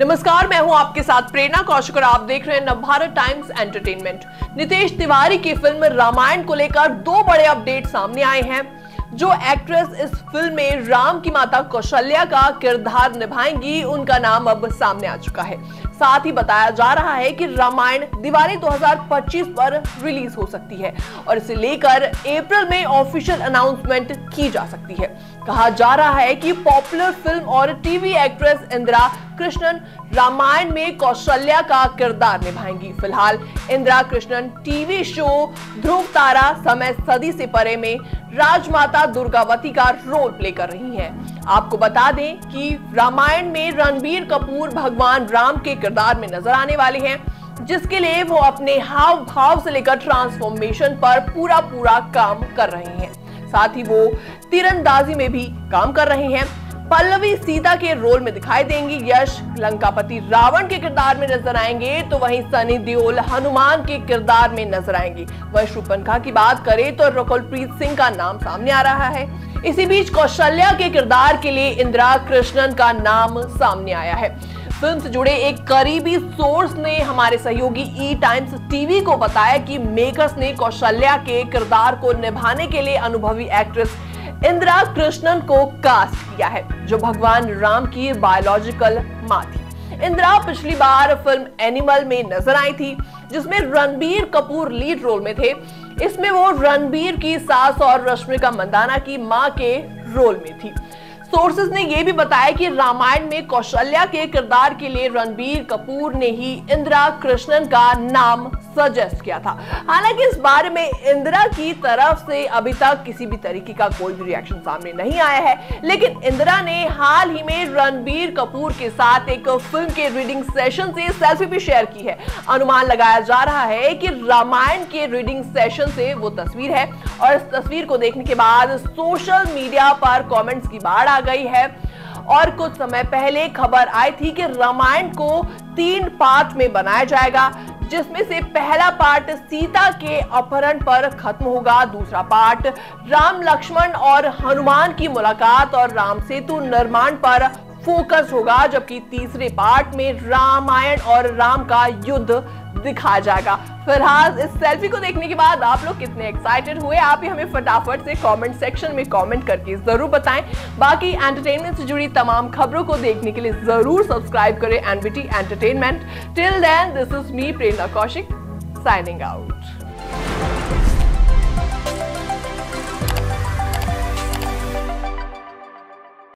नमस्कार, मैं हूँ आपके साथ प्रेरणा कौशिक और आप देख रहे हैं नवभारत टाइम्स एंटरटेनमेंट। नितेश तिवारी की फ़िल्म रामायण को लेकर दो बड़े अपडेट सामने आए हैं। जो एक्ट्रेस इस फ़िल्म में राम की माता कौशल्या का किरदार निभाएँगी, उनका नाम अब सामने आ चुका है। साथ ही बताया जा रहा है कि रामायण दिवाली 2025 पर रिलीज़ हो सकती है और इसे लेकर अप्रैल में ऑफिशियल अनाउंसमेंट की जा सकती है कहा जा रहा है कि पॉपुलर फ़िल्म और टीवी एक्ट्रेस इंदिरा कृष्णन रामायण में कौशल्या का किरदार निभाएँगी फ़िलहाल इंदिरा कृष्णन टीवी शो ध्रुव तारा समय सदी से परे में राजमाता दुर्गावती का रोल प्ले कर रही हैं। आपको बता दें कि रामायण में रणबीर कपूर, भगवान राम के किरदार में नज़र आने वाली हैं, जिसके लिए वो अपने हाव भाव से लेकर ट्रांसफॉर्मेशन पर पूरा पूरा काम कर रहे हैं। साथ ही वो तीरंदाजी में भी काम कर रहे हैं। पल्लवी सीता के रोल में दिखाई देंगी, यश लंकापति रावण के किरदार में नज़र आएँगे तो वहीं सनी देओल हनुमान के किरदार में नज़र आएँगे। वहीं शुपनखा की बात करें तो रकुलप्रीत सिंह का नाम सामने आ रहा है। इसी बीच कौशल्या के किरदार के लिए इंदिरा कृष्णन का नाम सामने आया है। फ़िल्म से जुड़े एक करीबी सोर्स ने हमारे सहयोगी ई टाइम्स टीवी को बताया कि मेकर्स ने कौशल्या के किरदार को निभाने के लिए अनुभवी एक्ट्रेस इंदिरा कृष्णन को कास्ट किया है, जो भगवान राम की बायोलॉजिकल माँ थी। इंदिरा पिछली बार फ़िल्म एनिमल में नज़र आई थी, जिसमें रणबीर कपूर लीड रोल में थे। इसमें वो रणबीर की सास और रश्मिका मंदाना की माँ के रोल में थी। सोर्सेज ने यह भी बताया कि रामायण में कौशल्या के किरदार के लिए रणबीर कपूर ने ही इंदिरा कृष्णन का नाम सजेस्ट किया था। हालाँकि इस बारे में इंदिरा की तरफ़ से अभी तक किसी भी तरीके का कोई भी रिएक्शन सामने नहीं आया है। लेकिन इंदिरा ने हाल ही में रणबीर कपूर के साथ एक फ़िल्म के रीडिंग सेशन से सेल्फी भी शेयर की है। अनुमान लगाया जा रहा है कि रामायण के रीडिंग सेशन से वो तस्वीर है और इस तस्वीर को देखने के बाद सोशल मीडिया पर कॉमेंट्स की बाढ़ आ गई है। और कुछ समय पहले खबर आई थी कि रामायण को तीन पार्ट में बनाया जाएगा। जिसमें से पहला पार्ट सीता के अपहरण पर खत्म होगा, दूसरा पार्ट राम लक्ष्मण और हनुमान की मुलाकात और राम सेतु निर्माण पर फोकस होगा, जबकि तीसरे पार्ट में रामायण और राम का युद्ध दिखा जाएगा। फ़िलहाल इस सेल्फी को देखने के बाद आप लोग कितने एक्साइटेड हुए, आप ही हमें फटाफट से कमेंट सेक्शन में कमेंट करके ज़रूर बताएँ। बाकी एंटरटेनमेंट से जुड़ी तमाम खबरों को देखने के लिए ज़रूर सब्सक्राइब करें NBT entertainment till then this is me Prerna Kaushik signing out